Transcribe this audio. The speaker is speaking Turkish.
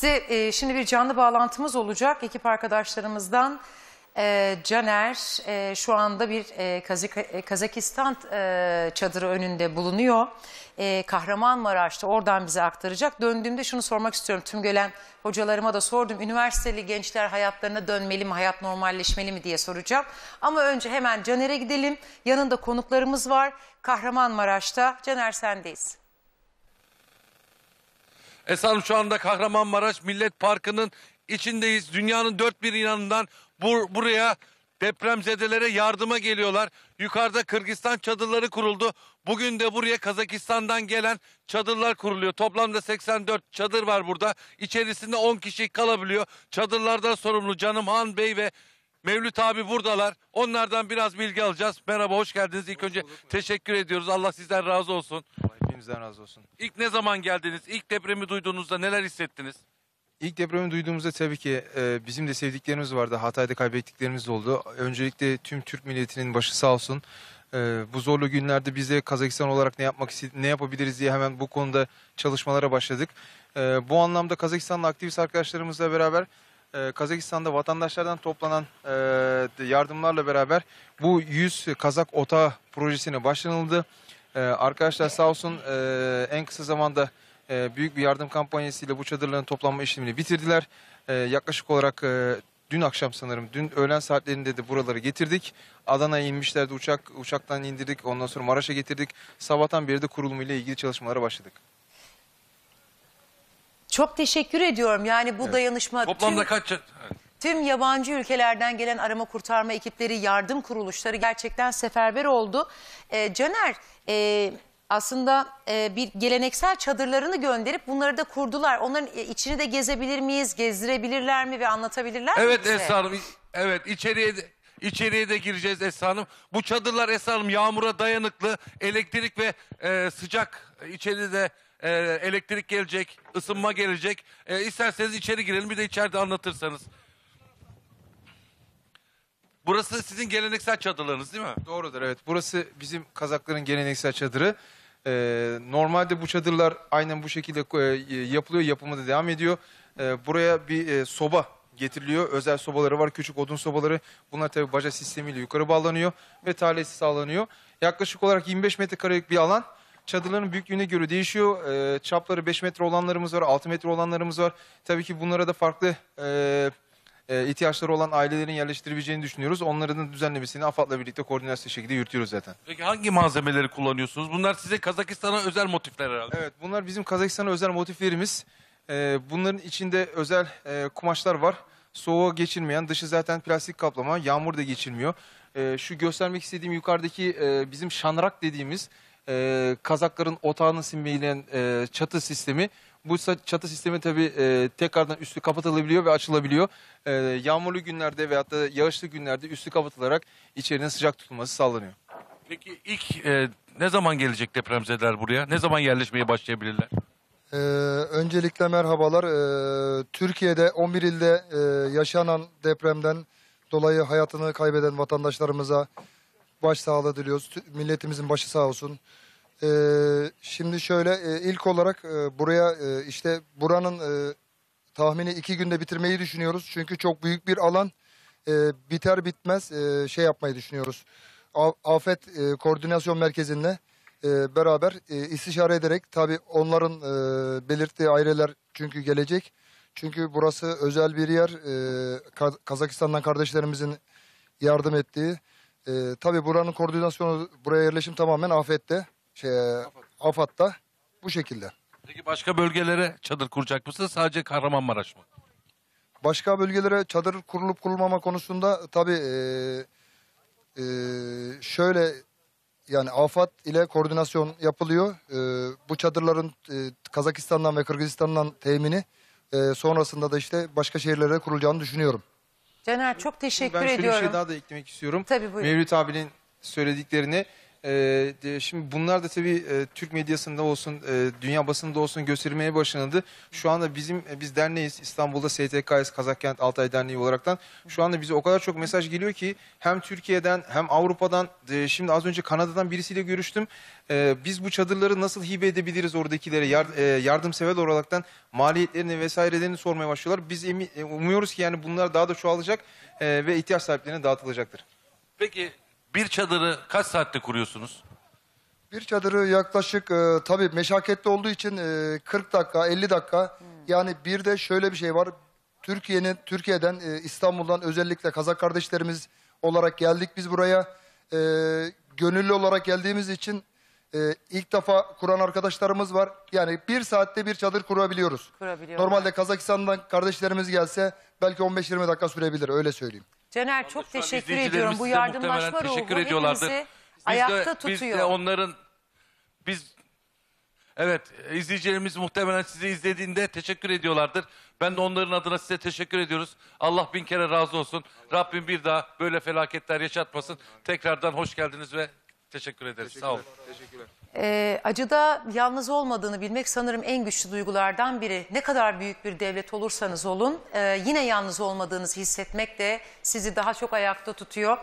Size e, şimdi bir canlı bağlantımız olacak ekip arkadaşlarımızdan. E, Caner e, şu anda bir e, Kazak- e, Kazakistan e, çadırı önünde bulunuyor. E, Kahramanmaraş'ta oradan bize aktaracak. Döndüğümde şunu sormak istiyorum. Tüm gelen hocalarıma da sordum. Üniversiteli gençler hayatlarına dönmeli mi, hayat normalleşmeli mi diye soracağım. Ama önce hemen Caner'e gidelim. Yanında konuklarımız var. Kahramanmaraş'ta. Caner sendeyiz. Esan şu anda Kahramanmaraş Millet Parkı'nın içindeyiz. Dünyanın dört bir yanından bur- buraya depremzedelere yardıma geliyorlar. Yukarıda Kırgızistan çadırları kuruldu. Bugün de buraya Kazakistan'dan gelen çadırlar kuruluyor. Toplamda 84 çadır var burada. İçerisinde 10 kişi kalabiliyor. Çadırlardan sorumlu Canım Han Bey ve Mevlüt abi buradalar. Onlardan biraz bilgi alacağız. Merhaba, hoş geldiniz. İlk önce teşekkür ediyoruz. Allah sizden razı olsun. Hepinizden razı olsun. İlk ne zaman geldiniz? İlk depremi duyduğunuzda neler hissettiniz? İlk depremi duyduğumuzda tabii ki e, bizim de sevdiklerimiz vardı. Hatay'da kaybettiklerimiz de oldu. Öncelikle tüm Türk milletinin başı sağ olsun. E, bu zorlu günlerde biz de Kazakistan olarak ne yapmak ne yapabiliriz diye hemen bu konuda çalışmalara başladık. E, bu anlamda Kazakistanlı aktivist arkadaşlarımızla beraber e, Kazakistan'da vatandaşlardan toplanan e, yardımlarla beraber bu 100 Kazak Otağı projesine başlanıldı. E, arkadaşlar sağ olsun e, en kısa zamanda e, büyük bir yardım kampanyasıyla bu çadırların toplanma işlemini bitirdiler. E, yaklaşık olarak e, dün akşam sanırım, dün öğlen saatlerinde de buraları getirdik. Adana'ya inmişlerdi uçak, uçaktan indirdik. Ondan sonra Maraş'a getirdik. Sabahtan beri de kurulumuyla ilgili çalışmalara başladık. Çok teşekkür ediyorum. Yani bu dayanışma Toplamda tüm, kaç... Tüm yabancı ülkelerden gelen arama kurtarma ekipleri, yardım kuruluşları gerçekten seferber oldu. Ee, Caner e, aslında e, bir geleneksel çadırlarını gönderip bunları da kurdular. Onların e, içini de gezebilir miyiz, gezdirebilirler mi ve anlatabilirler mi Evet bize? Esra Hanım. Evet içeriye de, içeriye de gireceğiz Esra Hanım. Bu çadırlar Esra Hanım yağmura dayanıklı. Elektrik ve e, sıcak içeride de e, elektrik gelecek, ısınma gelecek. E, isterseniz içeri girelim bir de içeride anlatırsanız. Burası sizin geleneksel çadırlarınız değil mi? Doğrudur evet. Burası bizim Kazakların geleneksel çadırı. Ee, normalde bu çadırlar aynen bu şekilde e, yapılıyor, yapımı da devam ediyor. Ee, buraya bir e, soba getiriliyor. Özel sobaları var, küçük odun sobaları. Bunlar tabii baca sistemiyle yukarı bağlanıyor ve talihsiz sağlanıyor. Yaklaşık olarak 25 metrekarelik bir alan. Çadırların büyüklüğüne göre değişiyor. Ee, çapları 5 metre olanlarımız var, 6 metre olanlarımız var. Tabii ki bunlara da farklı e, e, ihtiyaçları olan ailelerin yerleştirebileceğini düşünüyoruz. Onların düzenlemesini AFAD'la birlikte koordinasyon şekilde yürütüyoruz zaten. Peki hangi malzemeleri kullanıyorsunuz? Bunlar size Kazakistan'a özel motifler herhalde. Evet bunlar bizim Kazakistan'a özel motiflerimiz. Ee, bunların içinde özel e, kumaşlar var. Soğuğa geçirmeyen, dışı zaten plastik kaplama, yağmur da geçirmiyor. Ee, şu göstermek istediğim yukarıdaki e, bizim şanrak dediğimiz e, Kazakların otağını simgeleyen e, çatı sistemi. Bu çatı sistemi tabii e, tekrardan üstü kapatılabiliyor ve açılabiliyor. E, yağmurlu günlerde veyahut da yağışlı günlerde üstü kapatılarak içerinin sıcak tutulması sağlanıyor. Peki ilk e, ne zaman gelecek depremzedeler buraya? Ne zaman yerleşmeye başlayabilirler? Ee, öncelikle merhabalar. Ee, Türkiye'de 11 ilde e, yaşanan depremden dolayı hayatını kaybeden vatandaşlarımıza başsağlığı diliyoruz. Tü- Milletimizin başı sağ olsun. Ee, şimdi şöyle e, ilk olarak e, buraya e, işte buranın e, tahmini iki günde bitirmeyi düşünüyoruz. Çünkü çok büyük bir alan. E, biter bitmez e, şey yapmayı düşünüyoruz. A- Afet e, Koordinasyon Merkezi'nde e, beraber e, istişare ederek tabii onların e, belirttiği aileler çünkü gelecek. Çünkü burası özel bir yer. E, Ka- Kazakistan'dan kardeşlerimizin yardım ettiği. E, tabii buranın koordinasyonu, buraya yerleşim tamamen afette, şey, AFAD'da bu şekilde. Peki başka bölgelere çadır kuracak mısınız? Sadece Kahramanmaraş mı? Başka bölgelere çadır kurulup kurulmama konusunda tabii e, e, şöyle yani AFAD ile koordinasyon yapılıyor. E, bu çadırların e, Kazakistan'dan ve Kırgızistan'dan temini e, sonrasında da işte başka şehirlere kurulacağını düşünüyorum. Caner çok teşekkür ben şöyle ediyorum. bir şey daha da eklemek istiyorum. Tabii, buyurun. Mevlüt abinin söylediklerini E, şimdi bunlar da tabii e, Türk medyasında olsun, e, dünya basında olsun gösterilmeye başlanıldı. Şu anda bizim e, biz derneğiz İstanbul'da STKS Kazakkent Altay Derneği olaraktan. Şu anda bize o kadar çok mesaj geliyor ki hem Türkiye'den hem Avrupa'dan e, şimdi az önce Kanada'dan birisiyle görüştüm. E, biz bu çadırları nasıl hibe edebiliriz oradakilere yar, e, yardımsever olaraktan maliyetlerini vesairelerini sormaya başlıyorlar. Biz emi- e, umuyoruz ki yani bunlar daha da çoğalacak e, ve ihtiyaç sahiplerine dağıtılacaktır. Peki bir çadırı kaç saatte kuruyorsunuz? Bir çadırı yaklaşık e, tabii meşakkatli olduğu için e, 40 dakika 50 dakika yani bir de şöyle bir şey var. Türkiye'nin Türkiye'den e, İstanbul'dan özellikle Kazak kardeşlerimiz olarak geldik biz buraya. E, gönüllü olarak geldiğimiz için e, ilk defa kuran arkadaşlarımız var. Yani bir saatte bir çadır kurabiliyoruz. Kurabiliyorlar. Normalde Kazakistan'dan kardeşlerimiz gelse belki 15-20 dakika sürebilir öyle söyleyeyim. Caner çok Şu an teşekkür izleyicilerimiz ediyorum. Bu size muhtemelen yardımlaşma ruhu teşekkür ediyorlardır. hepimizi Biz ayakta de, tutuyor. Biz de onların biz Evet, izleyicilerimiz muhtemelen sizi izlediğinde teşekkür ediyorlardır. Ben de onların adına size teşekkür ediyoruz. Allah bin kere razı olsun. Rabbim bir daha böyle felaketler yaşatmasın. Tekrardan hoş geldiniz ve teşekkür ederiz. Sağ olun. Teşekkürler. Ee, acıda yalnız olmadığını bilmek sanırım en güçlü duygulardan biri. Ne kadar büyük bir devlet olursanız olun e, yine yalnız olmadığınızı hissetmek de sizi daha çok ayakta tutuyor.